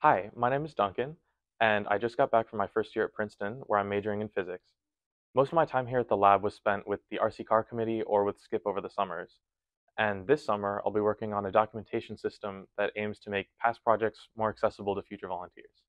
Hi, my name is Duncan, and I just got back from my first year at Princeton, where I'm majoring in physics. Most of my time here at the lab was spent with the RC Car Committee or with Skip over the summers. And this summer, I'll be working on a documentation system that aims to make past projects more accessible to future volunteers.